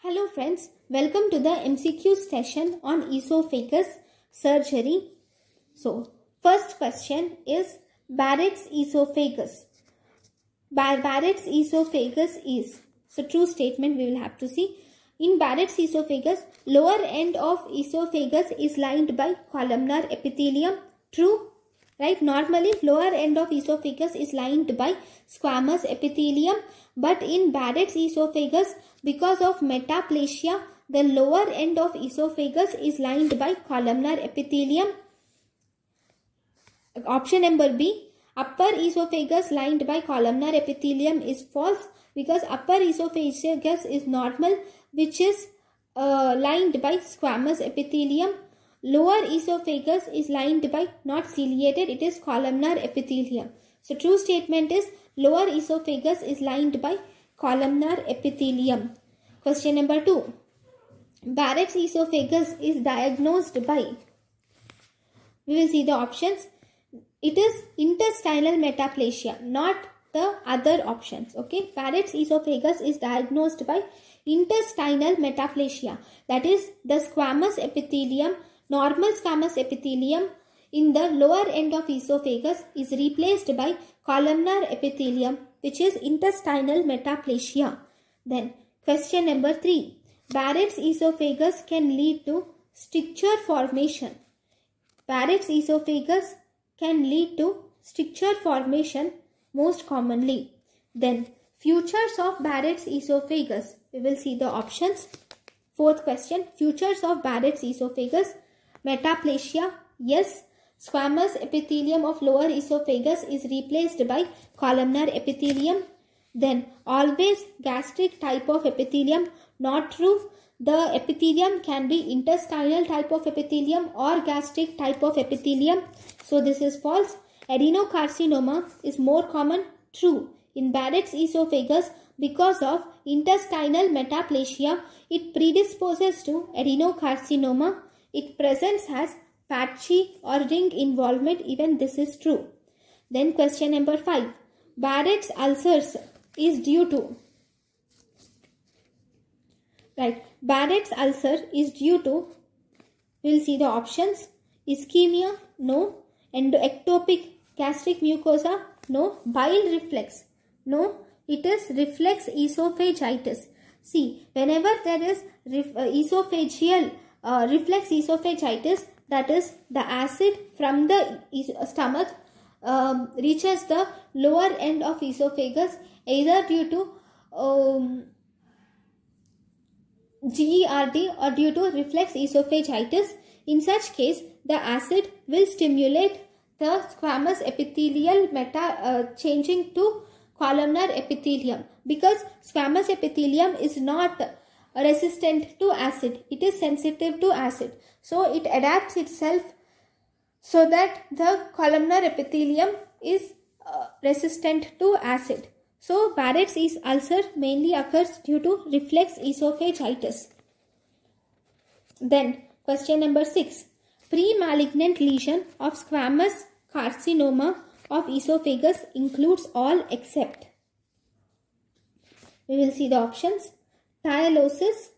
Hello friends, welcome to the MCQ session on esophagus surgery. So, first question is Barrett's esophagus. Bar- Barrett's esophagus is, so true statement we will have to see. In Barrett's esophagus, lower end of esophagus is lined by columnar epithelium. True, right? Normally, lower end of esophagus is lined by squamous epithelium. But in Barrett's esophagus, because of metaplasia, the lower end of esophagus is lined by columnar epithelium. Option number B, upper esophagus lined by columnar epithelium is false because upper esophagus is normal which is uh, lined by squamous epithelium. Lower esophagus is lined by not ciliated, it is columnar epithelium. So true statement is lower esophagus is lined by columnar epithelium. Question number 2. Barrett's esophagus is diagnosed by. We will see the options. It is intestinal metaplasia, not the other options. Okay. Barrett's esophagus is diagnosed by intestinal metaplasia. That is the squamous epithelium, normal squamous epithelium in the lower end of esophagus is replaced by columnar epithelium which is intestinal metaplasia. Then question number 3. Barrett's esophagus can lead to stricture formation. Barrett's esophagus can lead to stricture formation most commonly. Then futures of Barrett's esophagus. We will see the options. Fourth question. futures of Barrett's esophagus. Metaplasia. Yes. Squamous epithelium of lower esophagus is replaced by columnar epithelium. Then always gastric type of epithelium. Not true. The epithelium can be intestinal type of epithelium or gastric type of epithelium. So this is false. Adenocarcinoma is more common. True. In Barrett's esophagus, because of intestinal metaplasia, it predisposes to adenocarcinoma. It presents as patchy or ring involvement. Even this is true. Then question number 5. Barrett's ulcers is due to Right. Barrett's ulcer is due to, we'll see the options. Ischemia, no. Endoctopic gastric mucosa, no. Bile reflux, no. It is reflux esophagitis. See, whenever there is uh, esophageal uh, reflux esophagitis, that is the acid from the stomach um, reaches the lower end of esophagus either due to um, GERD or due to reflux esophagitis. In such case, the acid will stimulate the squamous epithelial meta uh, changing to columnar epithelium because squamous epithelium is not resistant to acid. It is sensitive to acid. So, it adapts itself so that the columnar epithelium is uh, resistant to acid. So, Barrett's ulcer mainly occurs due to reflux esophagitis. Then, question number 6. Pre-malignant lesion of squamous carcinoma of esophagus includes all except. We will see the options. Tylosis.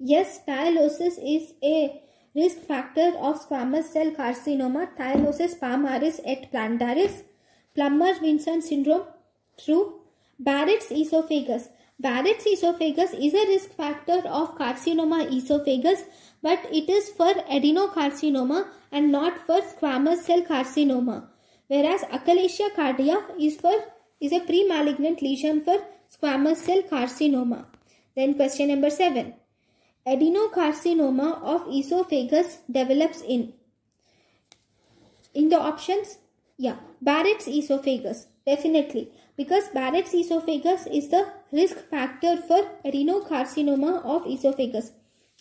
Yes, tylosis is a risk factor of squamous cell carcinoma. Tylosis palmaris et plantaris. Plummer-Vinson syndrome, true. Barrett's esophagus. Barrett's esophagus is a risk factor of carcinoma esophagus, but it is for adenocarcinoma and not for squamous cell carcinoma. Whereas achalasia cardia is for is a pre-malignant lesion for squamous cell carcinoma. Then question number 7. Adenocarcinoma of esophagus develops in. In the options, yeah, Barrett's esophagus, definitely. Because Barrett's esophagus is the risk factor for adenocarcinoma of esophagus.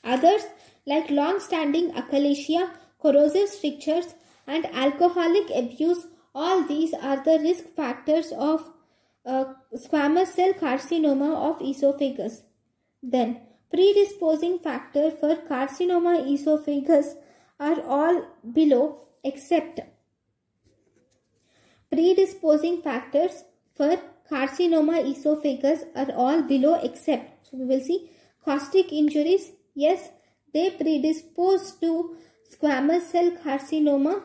Others like long-standing achalasia, corrosive strictures and alcoholic abuse, all these are the risk factors of uh, squamous cell carcinoma of esophagus. Then, predisposing factor for carcinoma esophagus are all below except predisposing factors for carcinoma esophagus are all below except. So we will see caustic injuries. Yes, they predispose to squamous cell carcinoma.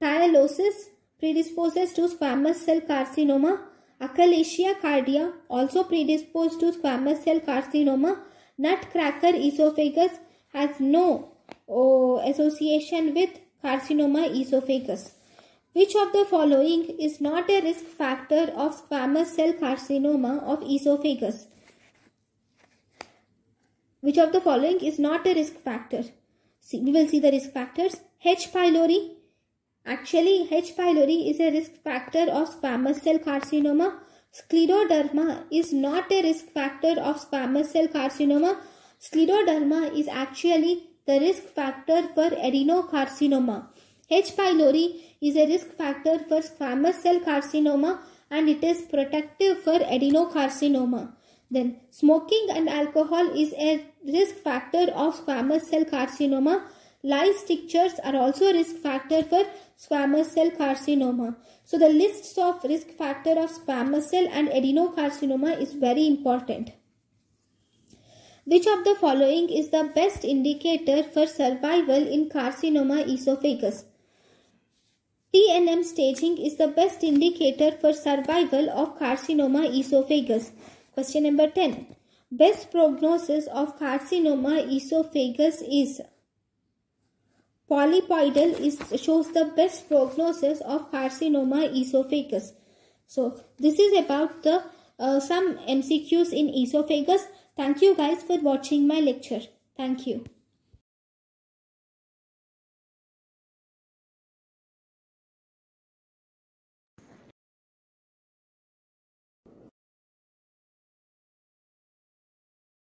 Tylosis predisposes to squamous cell carcinoma. Achalasia cardia also predisposed to squamous cell carcinoma. Nutcracker esophagus has no oh, association with carcinoma esophagus. Which of the following is not a risk factor of squamous cell carcinoma of esophagus? Which of the following is not a risk factor? See, we will see the risk factors. H. pylori. Actually, H. pylori is a risk factor of squamous cell carcinoma. Scleroderma is not a risk factor of squamous cell carcinoma. Scleroderma is actually the risk factor for adenocarcinoma. H. pylori is a risk factor for squamous cell carcinoma and it is protective for adenocarcinoma. Then smoking and alcohol is a risk factor of squamous cell carcinoma. Lice strictures are also a risk factor for squamous cell carcinoma. So the lists of risk factor of squamous cell and adenocarcinoma is very important. Which of the following is the best indicator for survival in carcinoma esophagus? TNM staging is the best indicator for survival of carcinoma esophagus. Question number 10. Best prognosis of carcinoma esophagus is polypoidal is shows the best prognosis of carcinoma esophagus. So this is about the uh, some MCQs in esophagus. Thank you guys for watching my lecture. Thank you.